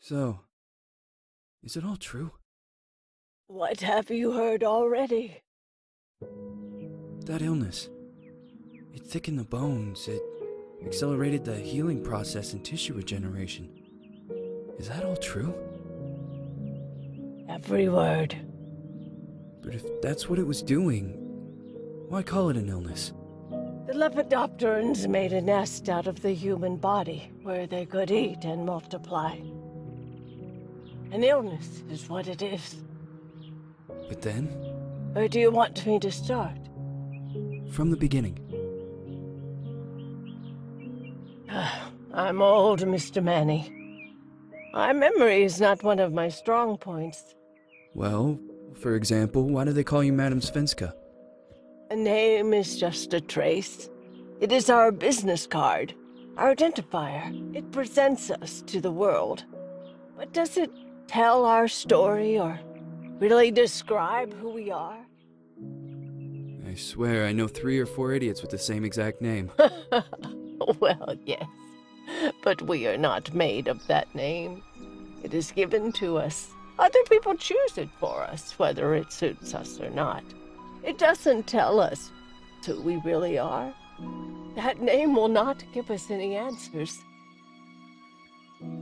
So, is it all true? What have you heard already? That illness. It thickened the bones, it accelerated the healing process and tissue regeneration. Is that all true? Every word. But if that's what it was doing, why call it an illness? The Lepidopterans made a nest out of the human body where they could eat and multiply. An illness is what it is. But then, Where do you want me to start? from the beginning, I'm old, Mr. Manny. My memory is not one of my strong points. well, for example, why do they call you Madame Svenska? A name is just a trace. It is our business card, our identifier. It presents us to the world. But does it tell our story or really describe who we are? I swear I know three or four idiots with the same exact name. well, yes. But we are not made of that name. It is given to us. Other people choose it for us, whether it suits us or not. It doesn't tell us who we really are. That name will not give us any answers.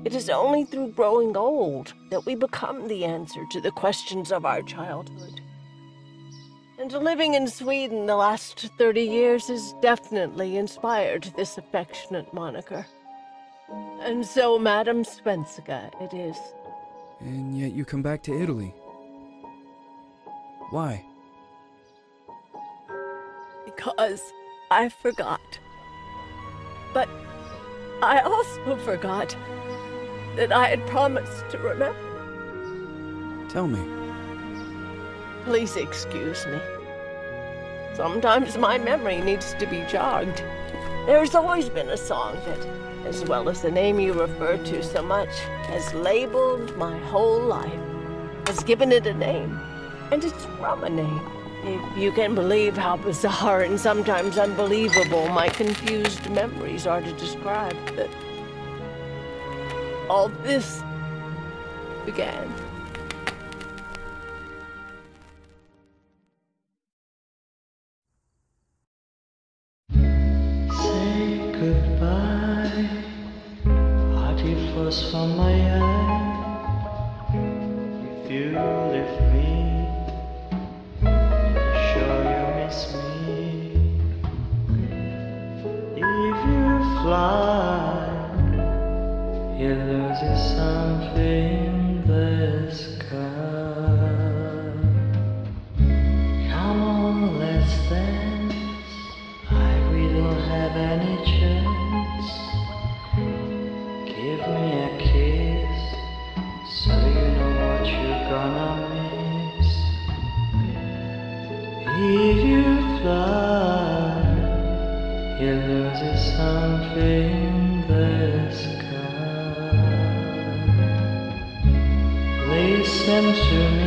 It is only through growing old that we become the answer to the questions of our childhood. And living in Sweden the last 30 years has definitely inspired this affectionate moniker. And so, Madam Svenska, it is. And yet you come back to Italy. Why? Because I forgot. But I also forgot that I had promised to remember. Tell me. Please excuse me. Sometimes my memory needs to be jogged. There's always been a song that, as well as the name you refer to so much, has labeled my whole life, has given it a name, and it's from a name. If you can believe how bizarre and sometimes unbelievable my confused memories are to describe that all this began. Listen to me,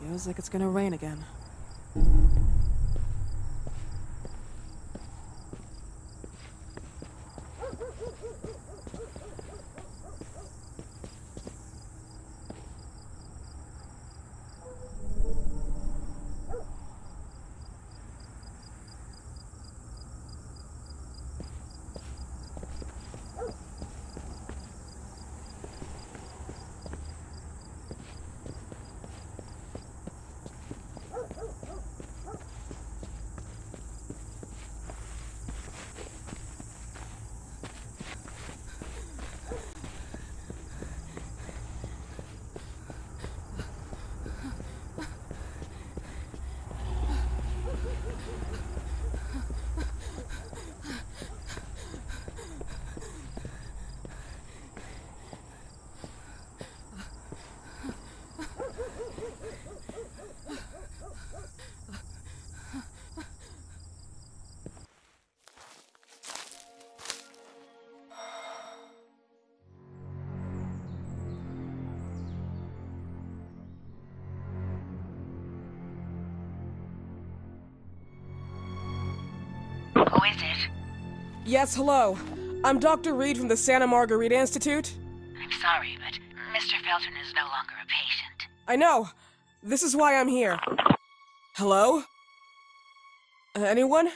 Feels like it's gonna rain again. Yes, hello. I'm Dr. Reed from the Santa Margarita Institute. I'm sorry, but Mr. Felton is no longer a patient. I know. This is why I'm here. Hello? Uh, anyone?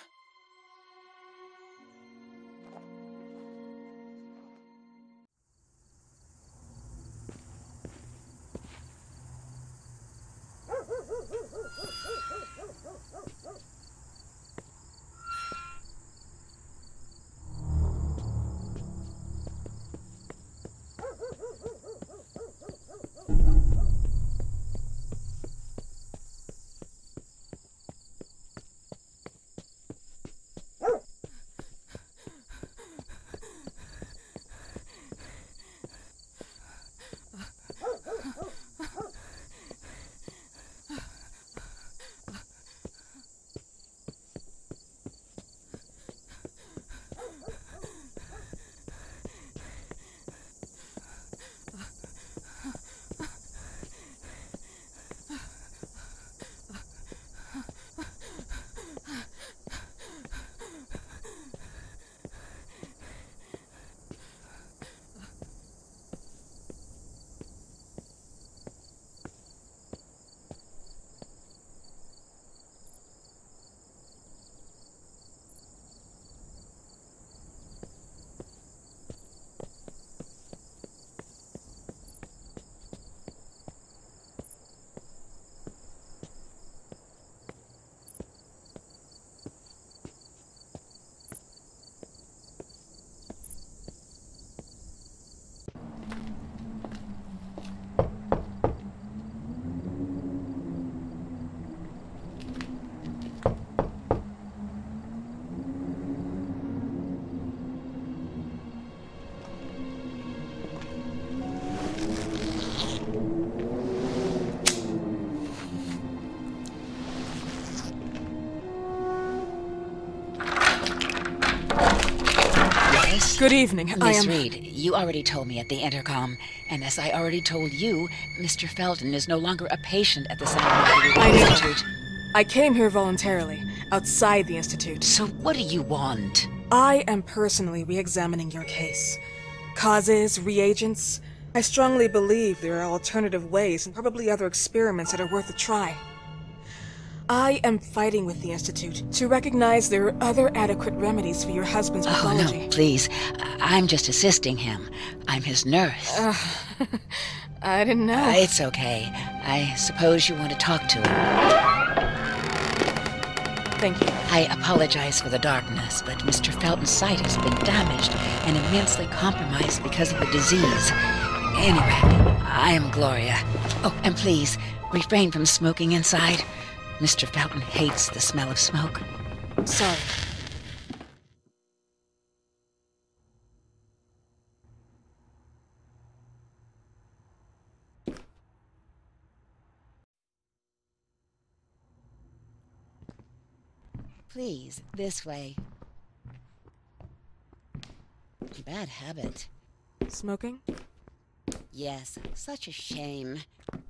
Good evening. I Miss am. Reed, you already told me at the intercom, and as I already told you, Mr. Felton is no longer a patient at the Margarita I know. I came here voluntarily, outside the Institute. So what do you want? I am personally re examining your case. Causes, reagents. I strongly believe there are alternative ways and probably other experiments that are worth a try. I am fighting with the Institute to recognize there are other adequate remedies for your husband's pathology. Oh, no, please. I'm just assisting him. I'm his nurse. I didn't know. Uh, it's okay. I suppose you want to talk to him. Thank you. I apologize for the darkness, but Mr. Felton's sight has been damaged and immensely compromised because of the disease. Anyway, I am Gloria. Oh, and please, refrain from smoking inside. Mr. Felton hates the smell of smoke. Sorry. Please, this way. Bad habit. Smoking? Yes, such a shame.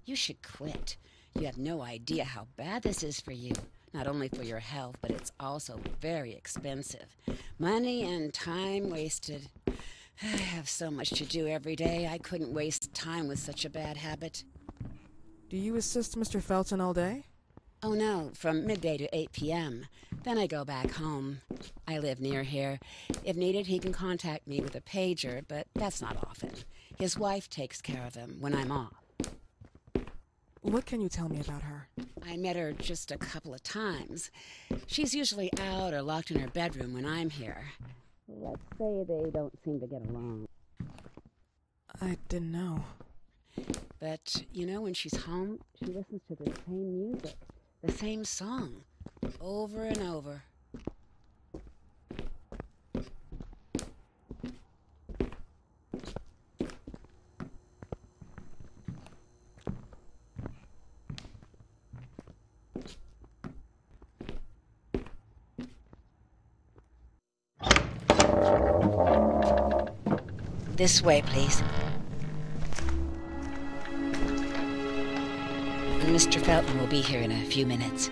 You should quit. You have no idea how bad this is for you. Not only for your health, but it's also very expensive. Money and time wasted. I have so much to do every day. I couldn't waste time with such a bad habit. Do you assist Mr. Felton all day? Oh no, from midday to 8 p.m. Then I go back home. I live near here. If needed, he can contact me with a pager, but that's not often. His wife takes care of him when I'm off. What can you tell me about her? I met her just a couple of times. She's usually out or locked in her bedroom when I'm here. Let's say they don't seem to get along. I didn't know. But, you know, when she's home, she listens to the same music, the same song, over and over. This way, please. Mr. Felton will be here in a few minutes.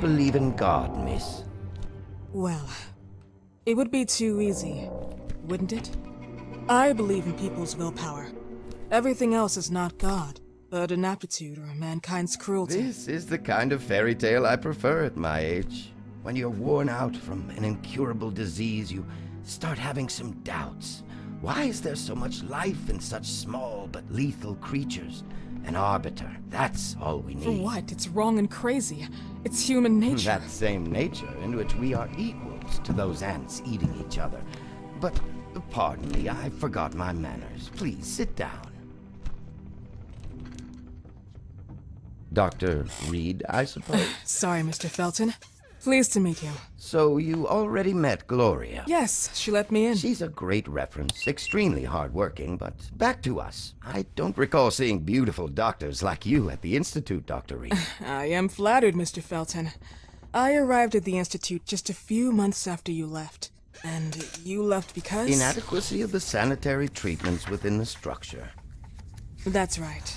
Believe in God, miss? Well, it would be too easy, wouldn't it? I believe in people's willpower. Everything else is not God, but an aptitude or mankind's cruelty. This is the kind of fairy tale I prefer at my age. When you're worn out from an incurable disease, you start having some doubts. Why is there so much life in such small but lethal creatures? An arbiter, that's all we need. For what? It's wrong and crazy. It's human nature. That same nature in which we are equals to those ants eating each other. But, pardon me, I forgot my manners. Please sit down. Dr. Reed, I suppose. Sorry, Mr. Felton. Pleased to meet you. so you already met Gloria. Yes, she let me in. She's a great reference, extremely hardworking, but back to us. I don't recall seeing beautiful doctors like you at the Institute, Dr. Reed. I am flattered, Mr. Felton. I arrived at the Institute just a few months after you left. And you left because? Inadequacy of the sanitary treatments within the structure. That's right.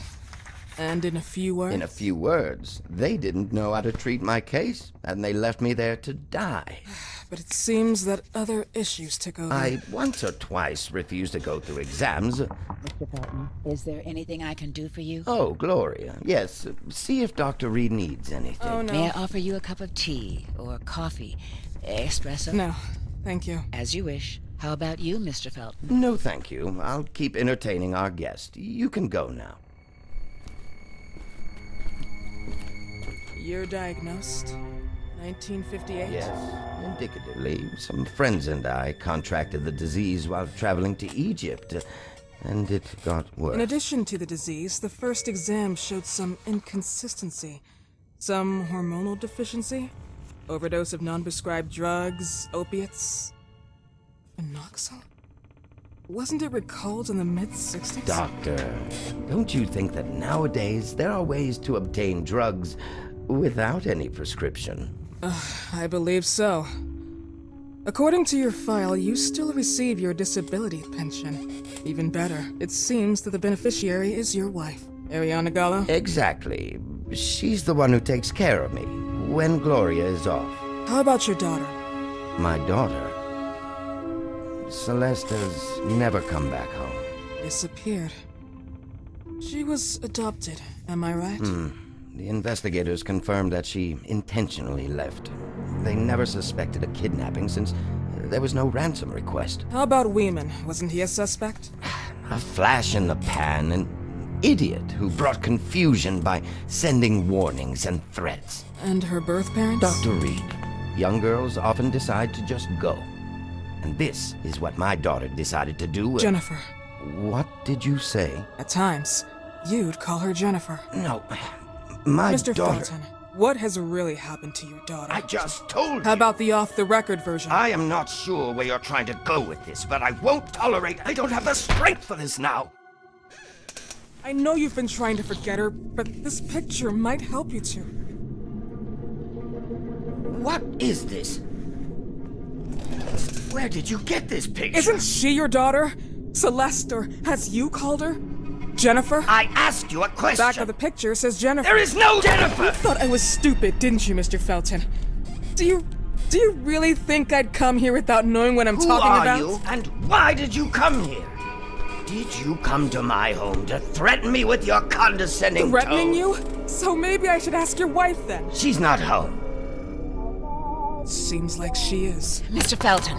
And in a few words? In a few words, they didn't know how to treat my case, and they left me there to die. But it seems that other issues took over. I once or twice refused to go through exams. Mr. Felton, is there anything I can do for you? Oh, Gloria. Yes, see if Dr. Reed needs anything. Oh, no. May I offer you a cup of tea or coffee? Espresso? No, thank you. As you wish. How about you, Mr. Felton? No, thank you. I'll keep entertaining our guest. You can go now. You're diagnosed? 1958? Yes, indicatively. Some friends and I contracted the disease while traveling to Egypt, and it got worse. In addition to the disease, the first exam showed some inconsistency. Some hormonal deficiency? Overdose of non prescribed drugs, opiates? Phenoxyl? Wasn't it recalled in the mid 60s? Doctor, don't you think that nowadays there are ways to obtain drugs without any prescription? I believe so. According to your file, you still receive your disability pension. Even better, it seems that the beneficiary is your wife, Ariana Gallo. Exactly. She's the one who takes care of me when Gloria is off. How about your daughter? My daughter. Celeste has never come back home. Disappeared. She was adopted, am I right? Hmm. The investigators confirmed that she intentionally left. They never suspected a kidnapping since there was no ransom request. How about Weeman? Wasn't he a suspect? A flash in the pan, an idiot who brought confusion by sending warnings and threats. And her birth parents? Dr. Reed, young girls often decide to just go. And this is what my daughter decided to do. Jennifer. What did you say? At times, you'd call her Jennifer. No, my Mr. daughter. Felton, what has really happened to your daughter? I just told you. How about the off-the-record version? I am not sure where you're trying to go with this, but I won't tolerate. I don't have the strength for this now. I know you've been trying to forget her, but this picture might help you to. What is this? Where did you get this picture? Isn't she your daughter? Celeste, or has you called her? Jennifer? I asked you a question. Back of the picture says Jennifer. There is no Jennifer. You thought I was stupid, didn't you, Mr. Felton? Do you do you really think I'd come here without knowing what I'm Who talking are about? you, and why did you come here? Did you come to my home to threaten me with your condescending Threatening tone? you? So maybe I should ask your wife then. She's not home. Seems like she is. Mr. Felton,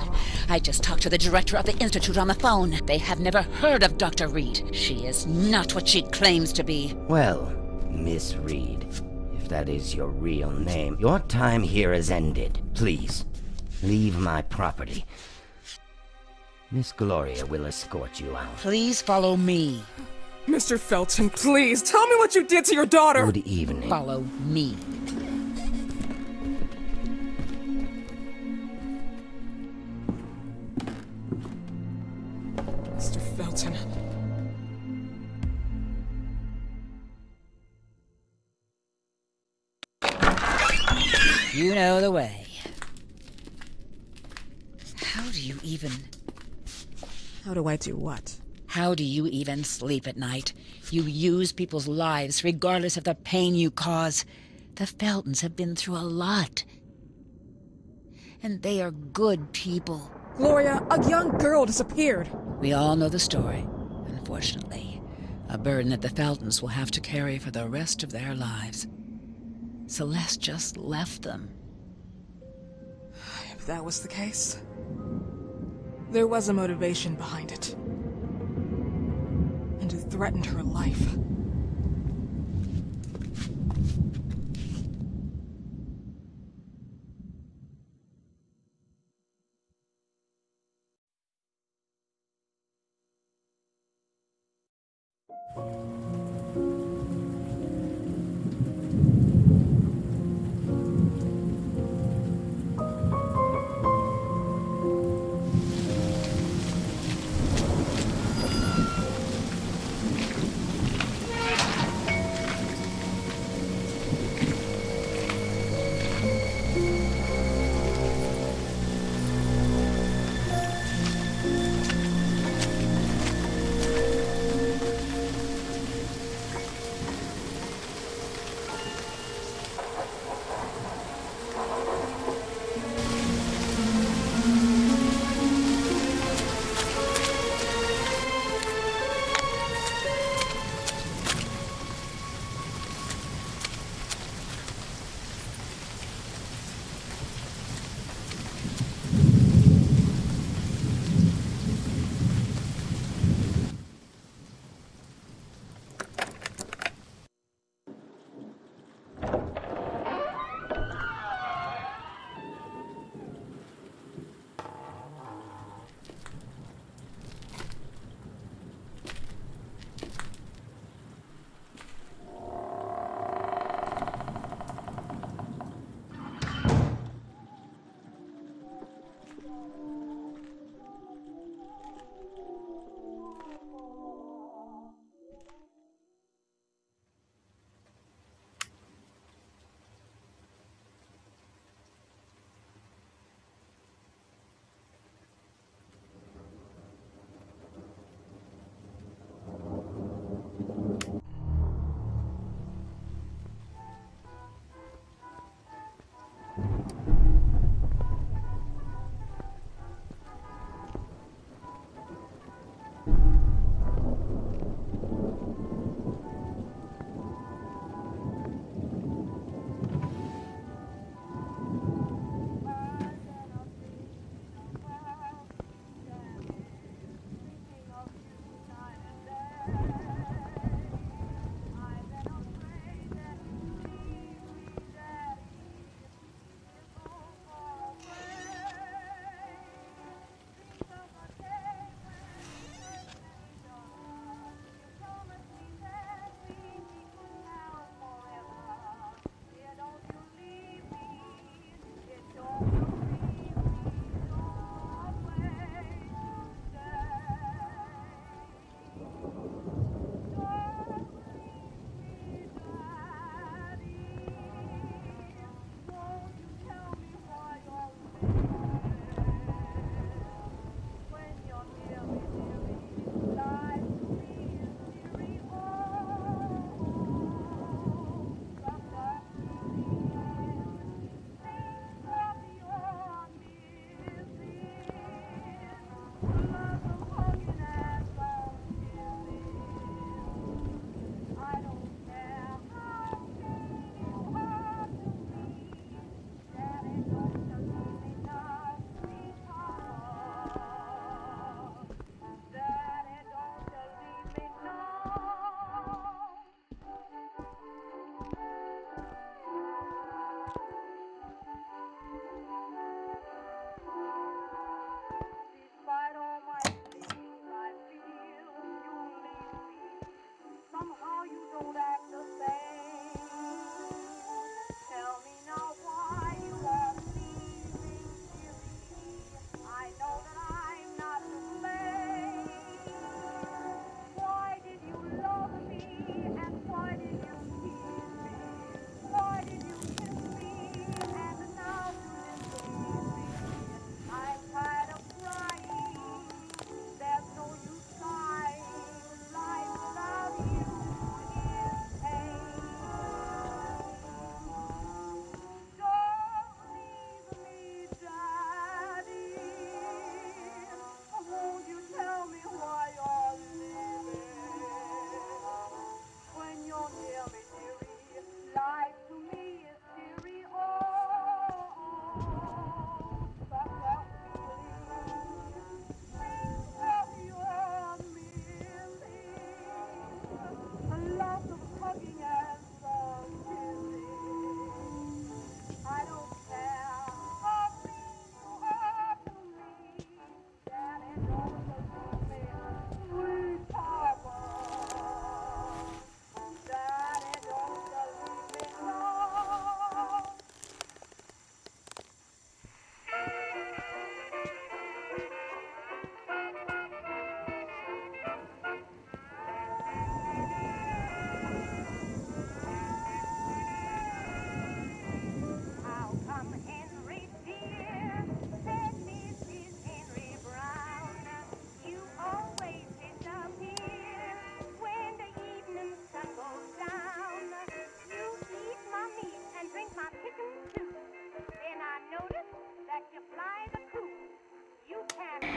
I just talked to the director of the Institute on the phone. They have never heard of Dr. Reed. She is not what she claims to be. Well, Miss Reed, if that is your real name, your time here has ended. Please, leave my property. Miss Gloria will escort you out. Please follow me. Mr. Felton, please tell me what you did to your daughter. Good evening. Follow me. Know the way. How do you even. How do I do what? How do you even sleep at night? You use people's lives regardless of the pain you cause. The Feltons have been through a lot. And they are good people. Gloria, a young girl disappeared. We all know the story, unfortunately. A burden that the Feltons will have to carry for the rest of their lives. Celeste just left them. If that was the case, there was a motivation behind it. And it threatened her life.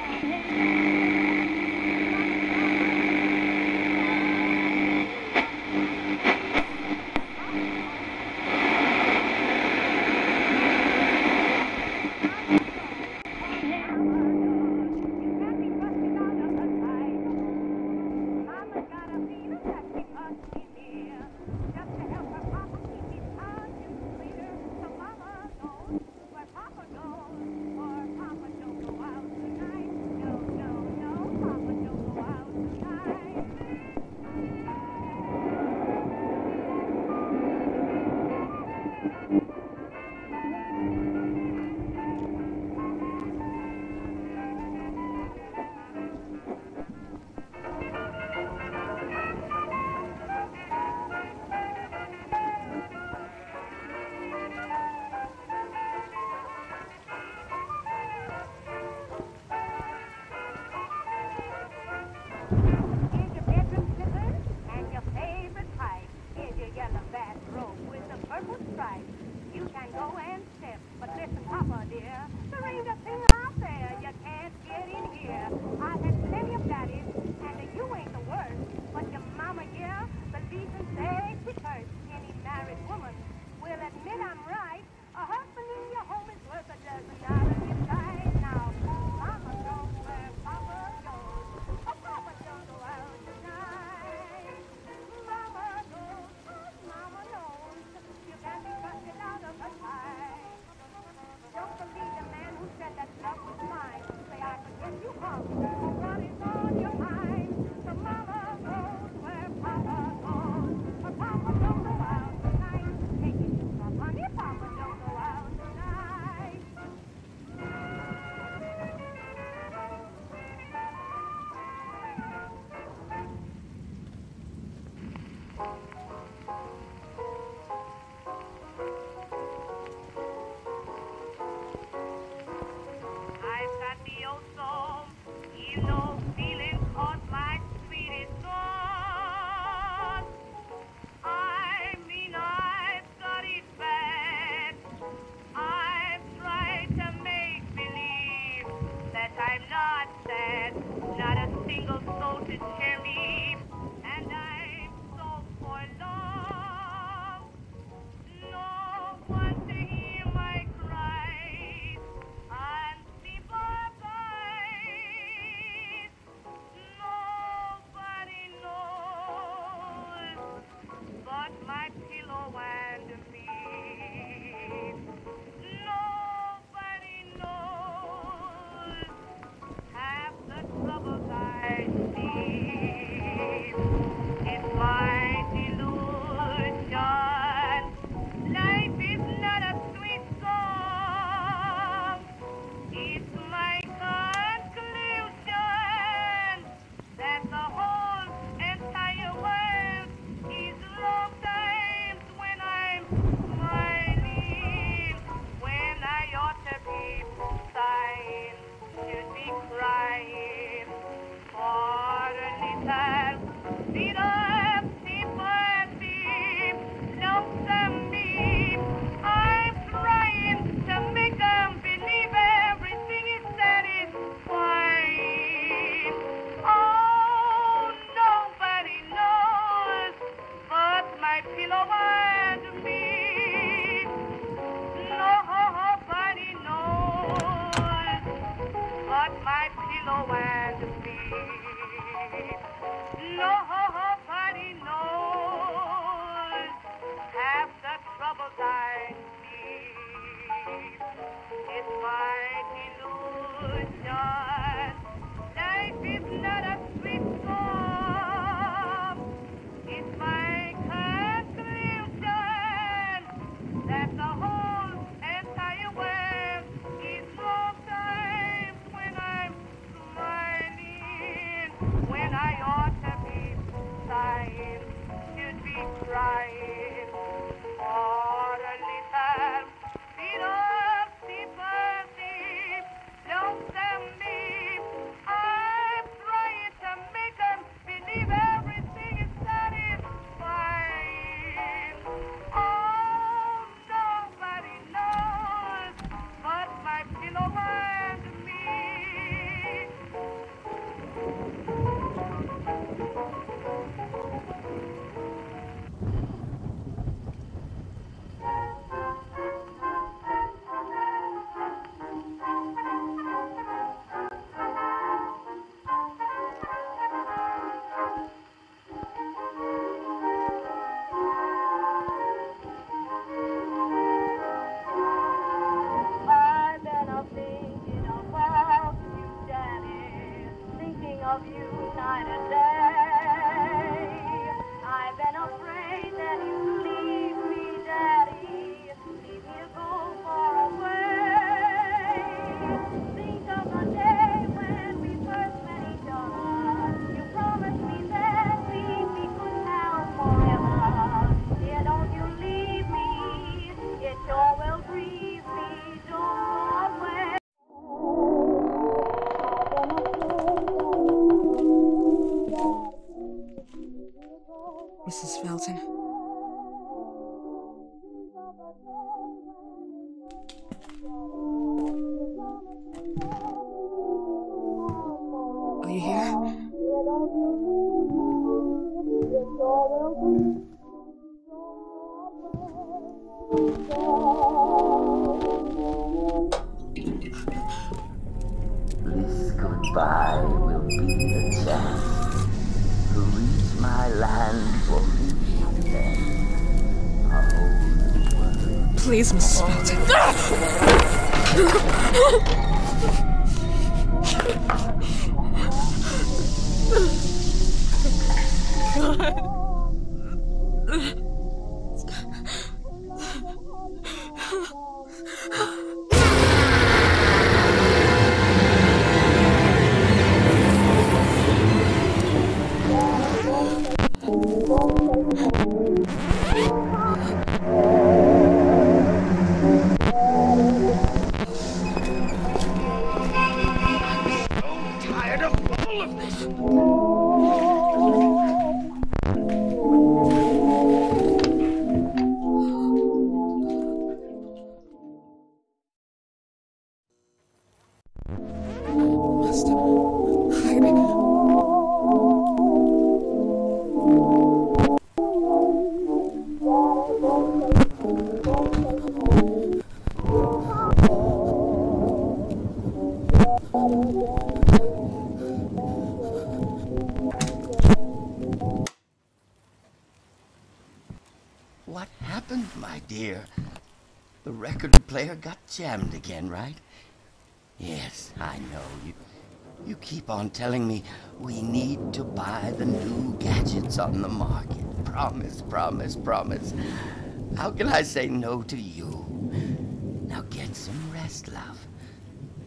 Música god. Happened, my dear? The record player got jammed again, right? Yes, I know. You, you keep on telling me we need to buy the new gadgets on the market. Promise, promise, promise. How can I say no to you? Now get some rest, love.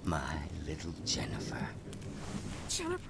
My little Jennifer. Jennifer.